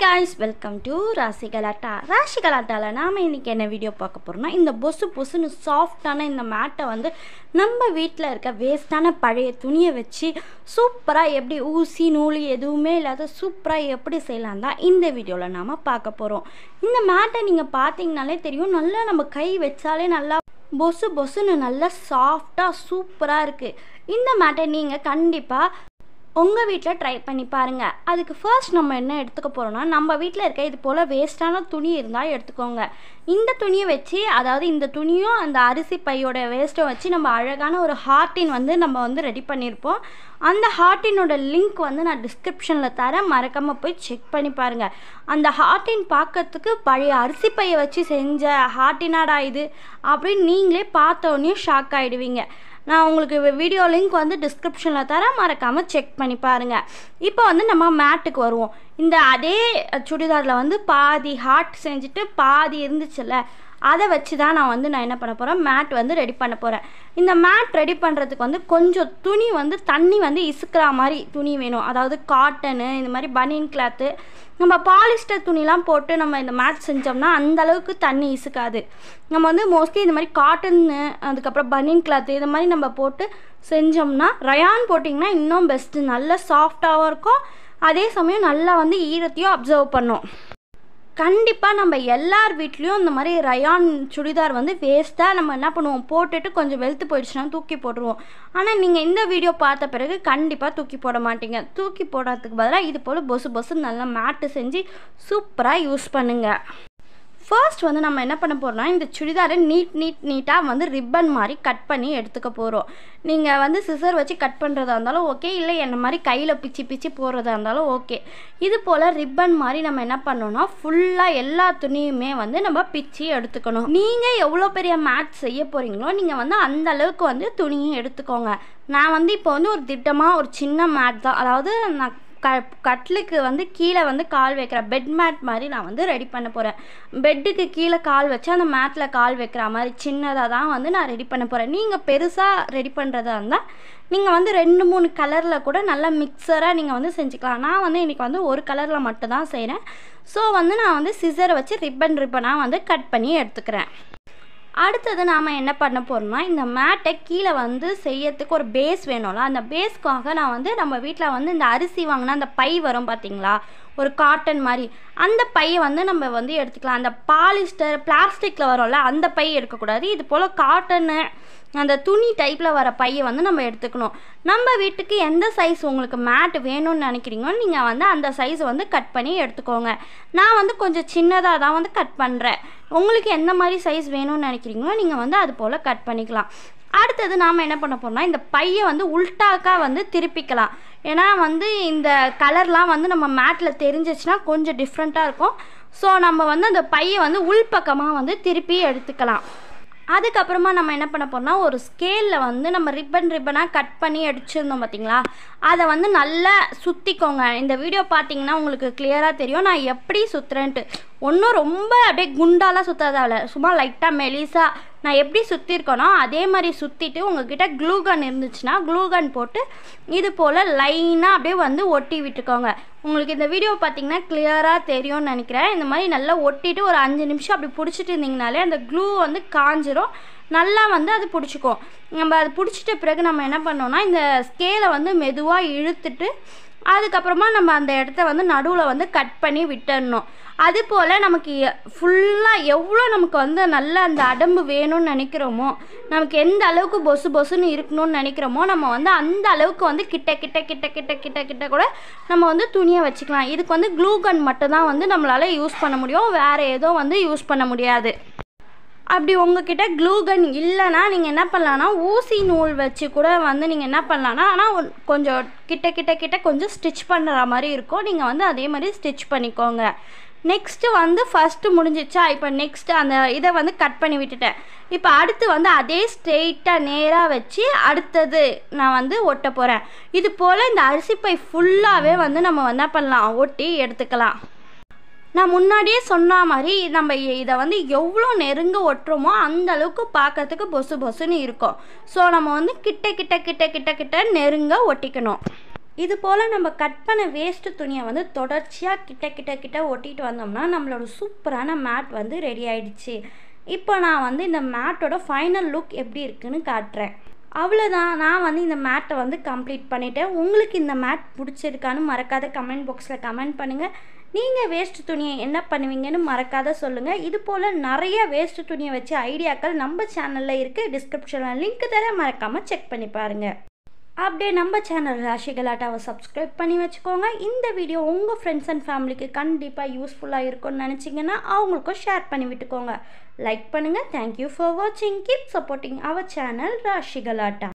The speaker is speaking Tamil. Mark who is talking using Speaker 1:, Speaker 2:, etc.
Speaker 1: காய்ஸ் வெல்கம் டு ராசிகலாட்டா ராசிகலாட்டாவில் நாம் இன்றைக்கி என்ன வீடியோ பார்க்க போகிறோம்னா இந்த பொசு பொசுன்னு சாஃப்டான இந்த மேட்டை வந்து நம்ம வீட்டில் இருக்க வேஸ்ட்டான பழைய துணியை வச்சு சூப்பராக எப்படி ஊசி நூல் எதுவுமே இல்லாத சூப்பராக எப்படி செய்யலாம் தான் இந்த வீடியோவில் நாம் பார்க்க போகிறோம் இந்த மேட்டை நீங்கள் பார்த்தீங்கனாலே தெரியும் நல்லா நம்ம கை வச்சாலே நல்லா பொசு பொசுன்னு நல்லா சாஃப்டாக சூப்பராக இருக்குது இந்த மேட்டை நீங்கள் கண்டிப்பாக உங்கள் வீட்டில் ட்ரை பண்ணி பாருங்கள் அதுக்கு ஃபர்ஸ்ட் நம்ம என்ன எடுத்துக்க போகிறோம்னா நம்ம வீட்டில் இருக்க இது போல் வேஸ்ட்டான துணி இருந்தால் எடுத்துக்கோங்க. இந்த துணியை வச்சு அதாவது இந்த துணியும் அந்த அரிசி பையோட வேஸ்ட்டை வச்சு நம்ம அழகான ஒரு ஹார்ட்டின் வந்து நம்ம வந்து ரெடி பண்ணியிருப்போம் அந்த ஹார்ட்டினோட லிங்க் வந்து நான் டிஸ்கிரிப்ஷனில் தரேன். மறக்காமல் போய் செக் பண்ணி பாருங்கள் அந்த ஹார்ட்டின் பார்க்கறதுக்கு பழைய அரிசி பையை வச்சு செஞ்ச ஹார்ட்டினாடா இது? அப்படின்னு நீங்களே பார்த்தோன்னே ஷாக் ஆகிடுவீங்க நான் உங்களுக்கு வீடியோ லிங்க் வந்து டிஸ்கிரிப்ஷனில் தரேன். மறக்காமல் செக் பண்ணி பாருங்கள் இப்போ வந்து நம்ம மேட்டுக்கு வருவோம். இந்த அதே சுடிதாரில் வந்து பாதி ஹார்ட் செஞ்சுட்டு பாதி இருந்துச்சுல்ல அதை வச்சு தான் நான் வந்து நான் என்ன பண்ண போகிறேன் மேட் வந்து ரெடி பண்ண போகிறேன் இந்த மேட் ரெடி பண்ணுறதுக்கு வந்து கொஞ்சம் துணி வந்து தண்ணி வந்து இசுக்கிற மாதிரி துணி வேணும். அதாவது காட்டனு இந்த மாதிரி பனியன் கிளாத்து நம்ம பாலிஸ்டர் துணிலாம் போட்டு நம்ம இந்த மேட் செஞ்சோம்னா அந்த அளவுக்கு தண்ணி இசுக்காது. நம்ம வந்து மோஸ்ட்லி இந்த மாதிரி காட்டன்னு அதுக்கப்புறம் பனியன் கிளாத்து இந்த மாதிரி நம்ம போட்டு செஞ்சோம்னா ரயான் போட்டிங்கன்னா இன்னும் பெஸ்ட்டு நல்ல சாஃப்டாகவும் இருக்கும். அதே சமயம் நல்லா வந்து ஈரத்தையும் அப்சர்வ் பண்ணும். கண்டிப்பாக நம்ம எல்லார் வீட்லேயும் இந்த மாதிரி ரயான் சுடிதார் வந்து வேஸ்ட்டாக நம்ம என்ன பண்ணுவோம்? போட்டுட்டு கொஞ்சம் வெளுத்து போயிடுச்சுன்னா தூக்கி போட்டுருவோம். ஆனால் நீங்கள் இந்த வீடியோ பார்த்த பிறகு கண்டிப்பாக தூக்கி போட மாட்டீங்க. தூக்கி போடுறதுக்கு பதிலாக இது போல் பொசு பொசு நல்லா மேட்டு செஞ்சு சூப்பராக யூஸ் பண்ணுங்கள் ஃபர்ஸ்ட் வந்து நம்ம என்ன பண்ண போகிறோம்னா இந்த சுடிதாரை நீட் நீட் நீட்டாக வந்து ரிப்பன் மாதிரி கட் பண்ணி எடுத்துக்க போகிறோம் நீங்கள் வந்து சிசர் வச்சு கட் பண்ணுறதா இருந்தாலும் ஓகே இல்லை என்ன மாதிரி கையில் பிச்சு பிச்சு போடுறதா இருந்தாலும் ஓகே இது போல் ரிப்பன் மாதிரி நம்ம என்ன பண்ணோம்னா ஃபுல்லாக எல்லா துணியுமே வந்து நம்ம பிச்சு எடுத்துக்கணும். நீங்கள் எவ்வளோ பெரிய மேட் செய்ய போகிறீங்களோ நீங்கள் வந்து அந்த அளவுக்கு வந்து துணியும் எடுத்துக்கோங்க. நான் வந்து இப்போ வந்து ஒரு திட்டமாக ஒரு சின்ன மேட் தான். அதாவது நான் க கட்லுக்கு வந்து கீழே வந்து கால் வைக்கிற பெட் மேட் மாதிரி நான் வந்து ரெடி பண்ண போகிறேன் பெட்டுக்கு கீழே கால் வச்சு அந்த மேட்டில் கால் வைக்கிற மாதிரி சின்னதாக தான் வந்து நான் ரெடி பண்ண போகிறேன் நீங்கள் பெருசாக ரெடி பண்ணுறதா இருந்தால் நீங்கள் வந்து ரெண்டு மூணு கலரில் கூட நல்லா மிக்சராக நீங்கள் வந்து செஞ்சுக்கலாம். நான் வந்து இன்றைக்கி வந்து ஒரு கலரில் மட்டும்தான் செய்கிறேன் ஸோ வந்து நான் வந்து சிசரை வச்சு ரிப்பன் ரிப்பனாக வந்து கட் பண்ணி எடுத்துக்கிறேன். அடுத்தது நாம் என்ன பண்ண போகிறோம்னா இந்த மேட்டை கீழே வந்து செய்யறதுக்கு ஒரு பேஸ் வேணும்ல. அந்த பேஸ்க்காக நான் வந்து நம்ம வீட்டில் வந்து இந்த அரிசி வாங்கினா அந்த பை வரும் பார்த்தீங்களா ஒரு காட்டன் மாதிரி. அந்த பையை வந்து நம்ம வந்து எடுத்துக்கலாம். அந்த பாலிஸ்டர் பிளாஸ்டிக்கில் வரும்ல அந்த பை எடுக்கக்கூடாது. இது போல் காட்டனு அந்த துணி டைப்பில் வர பையை வந்து நம்ம எடுத்துக்கணும். நம்ம வீட்டுக்கு எந்த சைஸ் உங்களுக்கு மேட் வேணும்னு நினைக்கிறீங்களோ நீங்கள் வந்து அந்த சைஸ் வந்து கட் பண்ணி எடுத்துக்கோங்க. நான் வந்து கொஞ்சம் சின்னதாக தான் வந்து கட் பண்ணுறேன் உங்களுக்கு எந்த மாதிரி சைஸ் வேணும்னு நினைக்கிறீங்களோ நீங்கள் வந்து அது போல் கட் பண்ணிக்கலாம். அடுத்தது நாம் என்ன பண்ண போகிறோம்னா இந்த பையை வந்து உல்டாக்கா வந்து திருப்பிக்கலாம். ஏன்னா வந்து இந்த கலர்லாம் வந்து நம்ம மேட்டில் தெரிஞ்சிச்சுன்னா கொஞ்சம் டிஃப்ரெண்ட்டாக இருக்கும். ஸோ நம்ம வந்து அந்த பையை வந்து உள்பக்கமாக வந்து திருப்பி எடுத்துக்கலாம். அதுக்கப்புறமா நம்ம என்ன பண்ண போகிறோம்னா ஒரு ஸ்கேலில் வந்து நம்ம ரிப்பன் ரிப்பனாக கட் பண்ணி அடிச்சிருந்தோம் பார்த்தீங்களா அதை வந்து நல்லா சுற்றிக்கோங்க இந்த வீடியோ பார்த்தீங்கன்னா உங்களுக்கு கிளியராக தெரியும். நான் எப்படி சுற்றுறேன்ட்டு ஒன்றும் ரொம்ப அப்படியே குண்டாலாம் சுற்றாதால சும்மா லைட்டாக மெலிசாக நான் எப்படி சுற்றிருக்கேனோ அதே மாதிரி சுற்றிட்டு உங்ககிட்ட க்ளூகன் இருந்துச்சுன்னா க்ளூகன் போட்டு இது போல் லைனாக அப்படியே வந்து ஒட்டி விட்டுக்கோங்க. உங்களுக்கு இந்த வீடியோ பார்த்தீங்கன்னா கிளியராக தெரியும்னு நினைக்கிறேன். இந்த மாதிரி நல்லா ஒட்டிட்டு ஒரு அஞ்சு நிமிஷம் அப்படி பிடிச்சிட்டு இருந்தீங்கனாலே அந்த க்ளூ வந்து காஞ்சிரும். நல்லா வந்து அது பிடிச்சிக்கும். நம்ம அது பிடிச்சிட்ட பிறகு நம்ம என்ன பண்ணோம்னா இந்த ஸ்கேலை வந்து மெதுவாக இழுத்துட்டு அதுக்கப்புறமா நம்ம அந்த இடத்த வந்து நடுவில் வந்து கட் பண்ணி விட்டுடணும் அது போல் நமக்கு ஃபுல்லாக எவ்வளோ நமக்கு வந்து நல்ல அந்த அடம்பு வேணும்னு நினைக்கிறோமோ நமக்கு எந்த அளவுக்கு பொசு பொசுன்னு இருக்கணும்னு நினைக்கிறோமோ நம்ம வந்து அந்த அளவுக்கு வந்து கிட்ட கிட்ட கிட்ட கிட்ட கிட்ட கிட்ட கூட நம்ம வந்து துணியை வச்சுக்கலாம். இதுக்கு வந்து க்ளூ கன் மட்டும் தான் வந்து நம்மளால் யூஸ் பண்ண முடியும். வேறு எதுவும் வந்து யூஸ் பண்ண முடியாது. அப்படி உங்ககிட்ட க்ளூகன் இல்லைன்னா நீங்கள் என்ன பண்ணலான்னா ஊசி நூல் வச்சு கூட வந்து நீங்கள் என்ன பண்ணலான்னா ஆனால் கொஞ்சம் கிட்ட கிட்ட கிட்ட கொஞ்சம் ஸ்டிச் பண்ணுற மாதிரி இருக்கும். நீங்கள் வந்து அதே மாதிரி ஸ்டிச் பண்ணிக்கோங்க. நெக்ஸ்ட்டு வந்து ஃபஸ்ட்டு முடிஞ்சிச்சா இப்போ நெக்ஸ்ட்டு அந்த இதை வந்து கட் பண்ணி விட்டுட்டேன். இப்போ அடுத்து வந்து அதே ஸ்ட்ரெயிட்டாக நேராக வச்சு அடுத்தது நான் வந்து ஒட்ட போகிறேன் இது போல் இந்த அரிசிப்பை ஃபுல்லாகவே வந்து நம்ம என்ன பண்ணலாம்? ஒட்டி எடுத்துக்கலாம். நான் முன்னாடியே சொன்ன மாதிரி நம்ம இதை வந்து எவ்வளோ நெருங்க ஒட்டுறோமோ அந்த அளவுக்கு பார்க்கறதுக்கு பொசு பொசுன்னு இருக்கும். ஸோ நம்ம வந்து கிட்ட கிட்ட கிட்ட கிட்ட கிட்ட நெருங்க ஒட்டிக்கணும். இது போல் நம்ம கட் பண்ண வேஸ்ட்டு துணியை வந்து தொடர்ச்சியாக கிட்ட கிட்ட கிட்ட ஒட்டிட்டு வந்தோம்னா நம்மளோட சூப்பரான மேட் வந்து ரெடி ஆயிடுச்சு. இப்போ நான் வந்து இந்த மேட்டோட ஃபைனல் லுக் எப்படி இருக்குன்னு காட்டுறேன். அவ்வளோதான் நான் வந்து இந்த மேட்டை வந்து கம்ப்ளீட் பண்ணிட்டேன். உங்களுக்கு இந்த மேட் பிடிச்சிருக்கான்னு மறக்காத கமெண்ட் பாக்ஸில் கமெண்ட் பண்ணுங்கள் நீங்கள் வேஸ்ட் துணியை என்ன பண்ணுவீங்கன்னு மறக்காத சொல்லுங்கள் இது போல் நிறைய வேஸ்ட் துணியை வச்சு ஐடியாக்கள் நம்ம சேனலில் இருக்குது டிஸ்கிரிப்ஷனில் லிங்க் தர மறக்காமல் செக் பண்ணி பாருங்கள் அப்படியே நம்ம சேனல் ராஷிகலாட்டாவை சப்ஸ்கிரைப் பண்ணி வச்சுக்கோங்க. இந்த வீடியோ உங்கள் ஃப்ரெண்ட்ஸ் அண்ட் ஃபேமிலிக்கு கண்டிப்பாக யூஸ்ஃபுல்லாக இருக்கும்னு நினச்சிங்கன்னா அவங்களுக்கும் ஷேர் பண்ணி விட்டுக்கோங்க. லைக் பண்ணுங்கள் தேங்க்யூ ஃபார் வாட்சிங் keep supporting our channel Rashigalatta